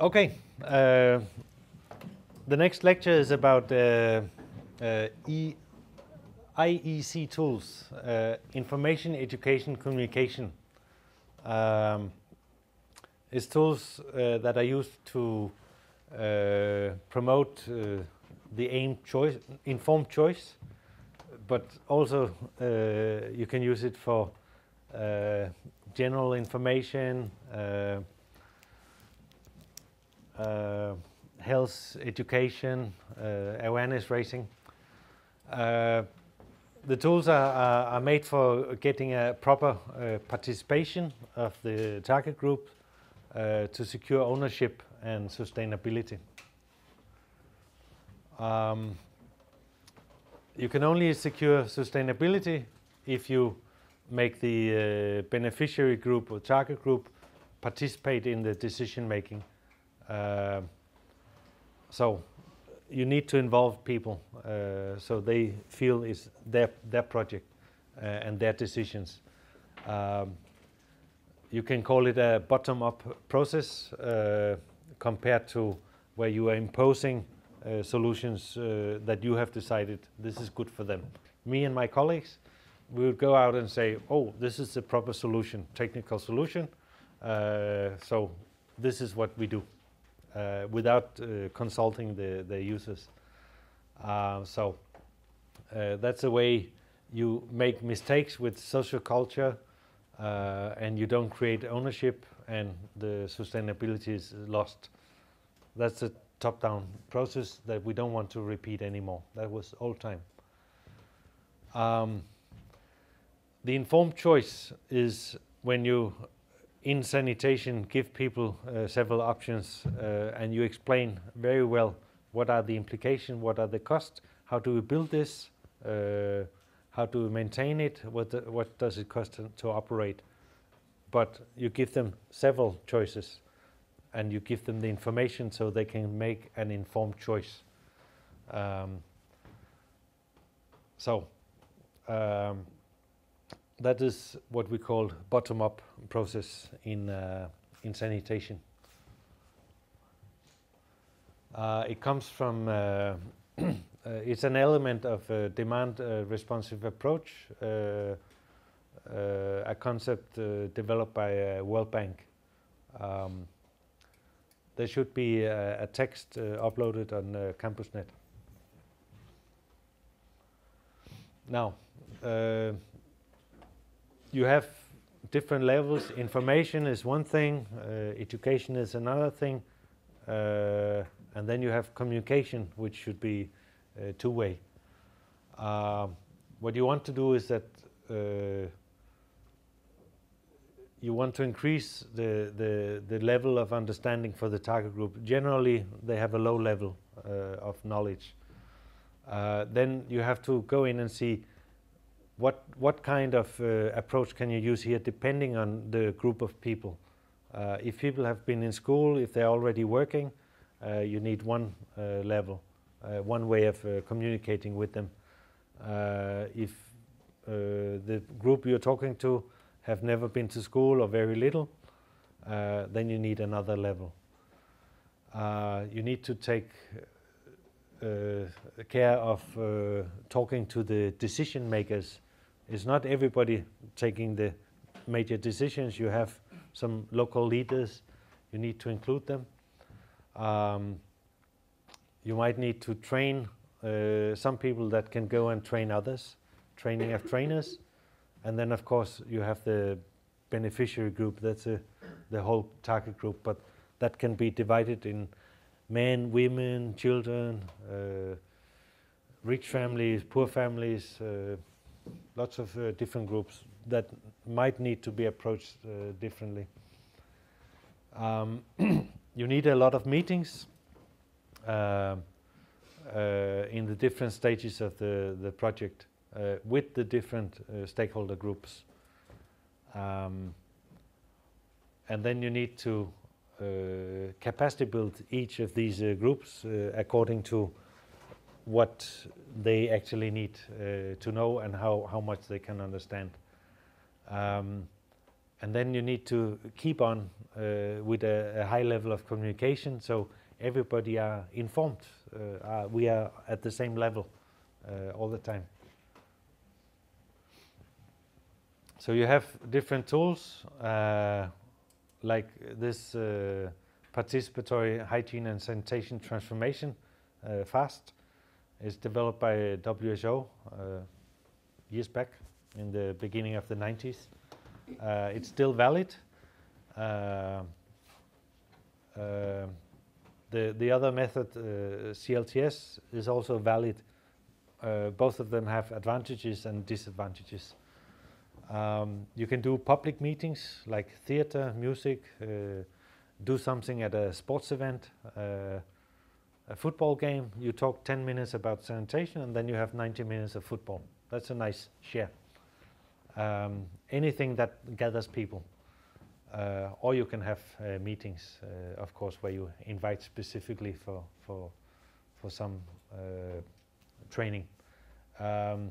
Okay. Uh, the next lecture is about uh, uh, e IEC tools, uh, information, education, communication. Um, it's tools uh, that are used to uh, promote the aim choice, informed choice, but also you can use it for general information, uh, health education, uh, awareness raising. Uh, the tools are, are, made for getting a proper participation of the target group to secure ownership and sustainability. Um, you can only secure sustainability if you make the uh, beneficiary group or target group participate in the decision making uh, so you need to involve people uh, so they feel it's their their project uh, and their decisions. Um, you can call it a bottom-up process uh, compared to where you are imposing uh, solutions uh, that you have decided this is good for them. Me and my colleagues, we would go out and say, oh, this is the proper solution, technical solution. so this is what we do. Uh, without uh, consulting the, the users. Uh, so that's the way you make mistakes with social culture and you don't create ownership and the sustainability is lost. That's a top-down process that we don't want to repeat anymore. That was old time. Um, the informed choice is when you in sanitation give people uh, several options uh, and you explain very well what are the implications, what are the costs, how do we build this, uh, how do we maintain it, what, the, what does it cost to, operate. But you give them several choices and you give them the information so they can make an informed choice. Um, so, um, that is what we call bottom-up process in uh, in sanitation. Uh, it comes from uh, uh it's an element of a demand uh, responsive approach, uh, a concept developed by World Bank. Um, there should be a, text uploaded on CampusNet. Now you have different levels. Information is one thing, uh, education is another thing, uh, and then you have communication, which should be uh, two-way. Um, what you want to do is that uh, you want to increase the, the, the level of understanding for the target group. Generally, they have a low level uh, of knowledge. Uh, then you have to go in and see what what kind of uh, approach can you use here depending on the group of people? Uh, if people have been in school if they're already working uh, you need one uh, level uh, one way of uh, communicating with them. If the group you're talking to have never been to school or very little then you need another level. You need to take care of talking to the decision makers it's not everybody taking the major decisions. You have some local leaders. You need to include them. Um, you might need to train uh, some people that can go and train others, training of trainers. And then, of course, you have the beneficiary group. That's a, the whole target group. But that can be divided in men, women, children, uh, rich families, poor families, uh, lots of uh, different groups that might need to be approached uh, differently. Um, you need a lot of meetings uh, in the different stages of the, the project with the different stakeholder groups. Um, and then you need to uh, capacity build each of these uh, groups uh, according to what they actually need uh, to know and how, how much they can understand. Um, and then you need to keep on uh, with a, a, high level of communication so everybody are informed. Uh, we are at the same level uh, all the time. So you have different tools uh, like this uh, participatory hygiene and sanitation transformation, PHAST, is developed by WHO years back in the beginning of the 90s. Uh, it's still valid. Uh, uh, the the other method, CLTS, is also valid. both of them have advantages and disadvantages. Um, you can do public meetings like theater, music, uh, do something at a sports event, uh, a football game. You talk 10 minutes about sanitation and then you have 90 minutes of football. That's a nice share um, anything that gathers people. Uh, or you can have uh, meetings, uh, of course, where you invite specifically for for for some uh, training. Um,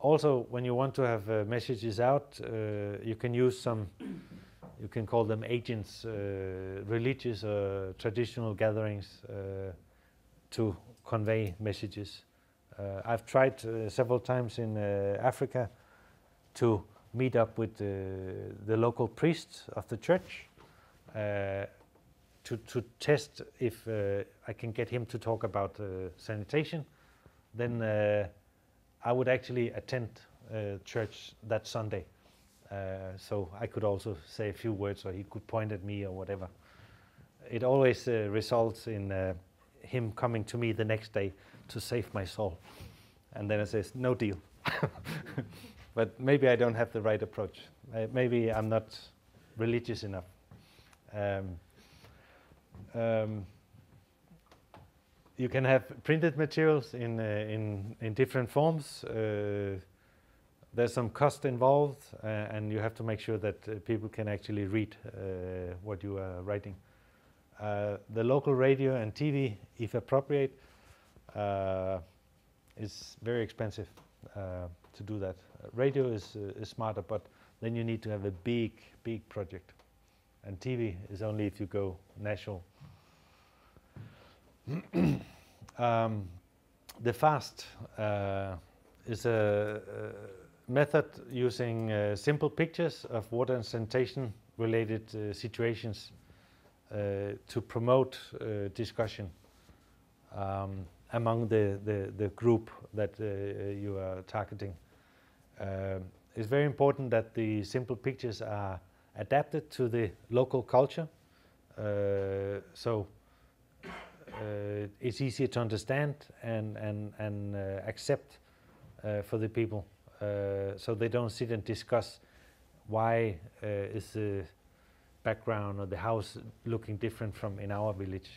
also, when you want to have uh, messages out, uh, you can use some. You can call them agents, religious or traditional gatherings to convey messages. I've tried several times in Africa to meet up with the, local priest of the church uh, to, to test if uh, I can get him to talk about uh, sanitation. Then uh, I would actually attend uh, church that Sunday. Uh, so I could also say a few words or he could point at me or whatever. It always results in him coming to me the next day to save my soul. And then I says, no deal. but maybe I don't have the right approach. Uh, maybe I'm not religious enough. Um, um, you can have printed materials in uh, in in different forms. Uh, there's some cost involved, uh, and you have to make sure that uh, people can actually read uh, what you are writing. the local radio and TV, if appropriate, is very expensive to do that. Uh, radio is, uh, is smarter, but then you need to have a big, big project. And TV is only if you go national. um, the PHAST uh, is a, a, method using uh, simple pictures of water and sanitation related uh, situations uh, to promote discussion um, among the, the, the, group that you are targeting. Uh, it's very important that the simple pictures are adapted to the local culture. Uh, so uh, it's easier to understand and, and, and uh, accept uh, for the people. Uh, so they don't sit and discuss why is the background or the house looking different from in our village.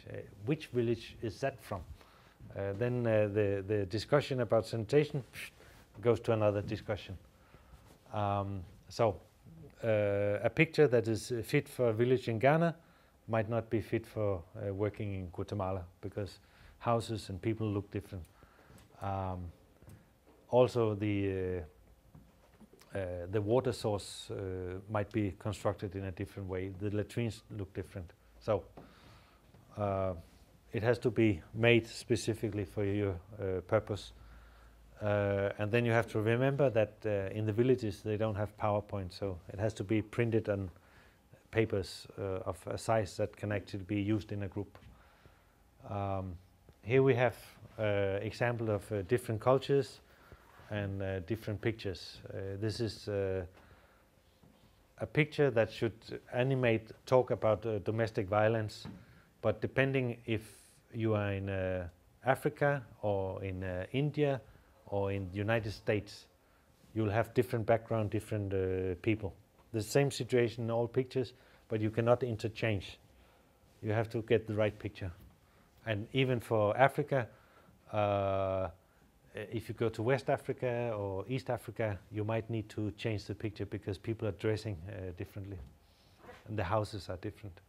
which village is that from? then the, the discussion about sanitation goes to another discussion. Um, so uh, a picture that is fit for a village in Ghana might not be fit for uh, working in Guatemala because houses and people look different. Um, also, the uh, uh the water source uh, might be constructed in a different way. The latrines look different. So it has to be made specifically for your purpose. Uh, and then you have to remember that uh, in the villages they don't have PowerPoint, so it has to be printed on papers uh, of a size that can actually be used in a group. Um, here we have uh, example of different cultures and uh, different pictures. this is a picture that should animate talk about domestic violence, but depending if you are in Africa or in India or in the United States, you'll have different background, different uh, people. The same situation in all pictures, but you cannot interchange. You have to get the right picture. And even for Africa, uh, if you go to West Africa or East Africa, you might need to change the picture because people are dressing uh, differently and the houses are different.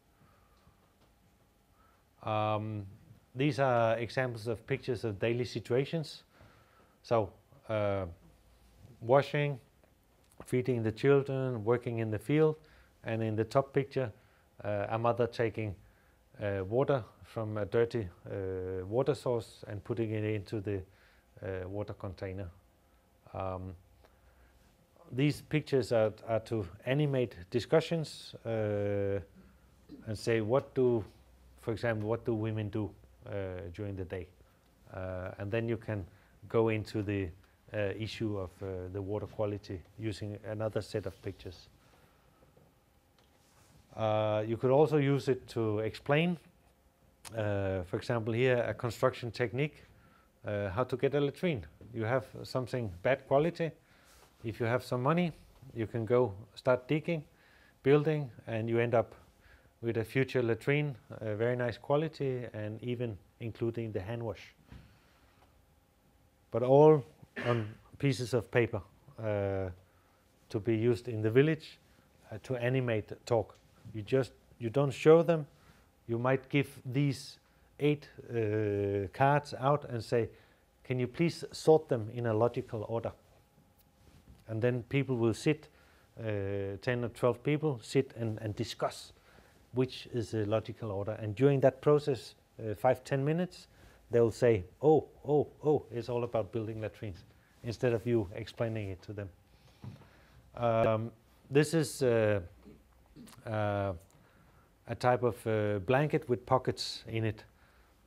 Um, these are examples of pictures of daily situations. So uh, washing, feeding the children, working in the field, and in the top picture, uh, a mother taking uh, water from a dirty uh, water source and putting it into the uh, water container. Um, these pictures are, are, to animate discussions uh, and say what do, for example, what do women do uh, during the day, uh, and then you can go into the issue of the water quality using another set of pictures. Uh, you could also use it to explain, uh, for example, here a construction technique, uh, how to get a latrine. You have something bad quality. If you have some money, you can go start digging, building, and you end up with a future latrine, a very nice quality, and even including the hand wash. But all on pieces of paper uh, to be used in the village uh, to animate talk. You just you don't show them. You might give these eight uh, cards out and say, "Can you please sort them in a logical order?" And then people will sit, uh, ten or twelve people sit and, and discuss which is a logical order. And during that process, uh, five ten minutes, they'll say, "Oh, oh, oh, it's all about building latrines," instead of you explaining it to them. Um, this is. Uh, uh, a type of uh, blanket with pockets in it.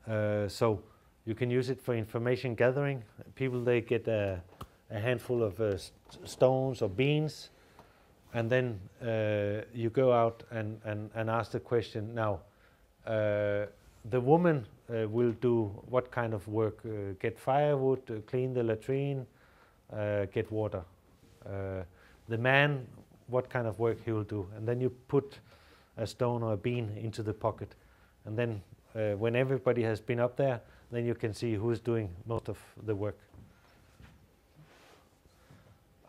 Uh, so you can use it for information gathering. People, they get a, a handful of st stones or beans, and then you go out and, and, and ask the question, now, the woman uh, will do what kind of work? Uh, get firewood, uh, clean the latrine, get water. the man what kind of work he will do. And then you put a stone or a bean into the pocket. And then uh, when everybody has been up there, then you can see who's doing most of the work.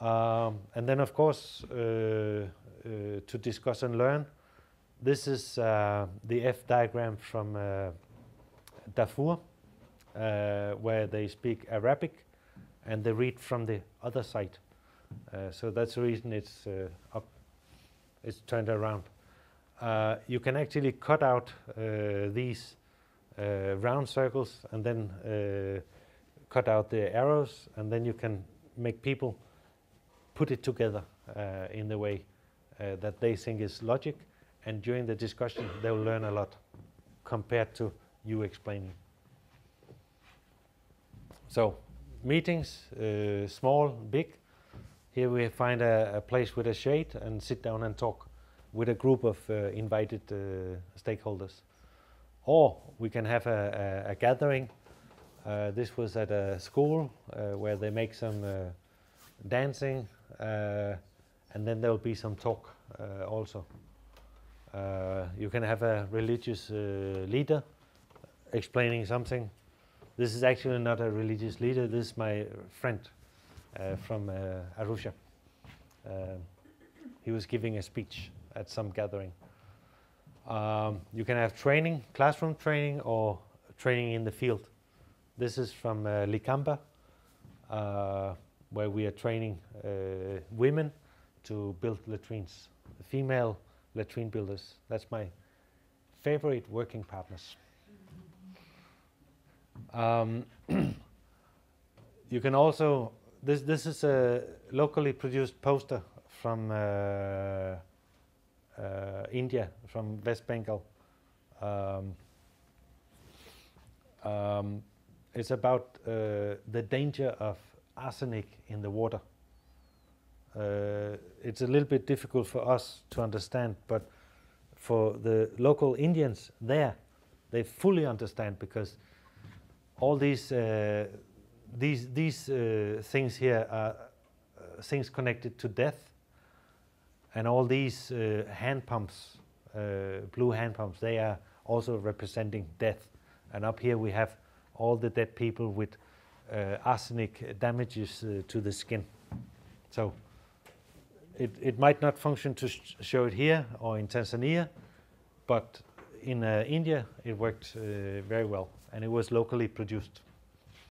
Um, and then, of course, uh, uh, to discuss and learn, this is uh, the F diagram from uh, Darfur, uh, where they speak Arabic and they read from the other side. So that's the reason it's up, it's turned around. Uh, you can actually cut out uh, these uh, round circles and then uh, cut out the arrows, and then you can make people put it together in the way that they think is logic. And during the discussion, they will learn a lot compared to you explaining. So meetings, uh, small, big, here we find a, a, place with a shade and sit down and talk with a group of uh, invited uh, stakeholders. Or we can have a, a, a gathering. Uh, this was at a school uh, where they make some uh, dancing uh, and then there will be some talk also. you can have a religious leader explaining something. This is actually not a religious leader, this is my friend uh, from uh, Arusha. Um, he was giving a speech at some gathering. Um, you can have training, classroom training, or training in the field. This is from uh, Likamba, uh, where we are training uh, women to build latrines, female latrine builders. That's my favorite working partners. Um, you can also this this is a locally produced poster from uh, India, from West Bengal. Um, um, it's about uh, the danger of arsenic in the water. Uh, it's a little bit difficult for us to understand, but for the local Indians there, they fully understand because all these uh, these these uh, things here are uh, things connected to death, and all these uh, hand pumps, uh, blue hand pumps, they are also representing death. And up here we have all the dead people with uh, arsenic damages uh, to the skin. So it, it might not function to sh show it here or in Tanzania, but in India it worked very well, and it was locally produced.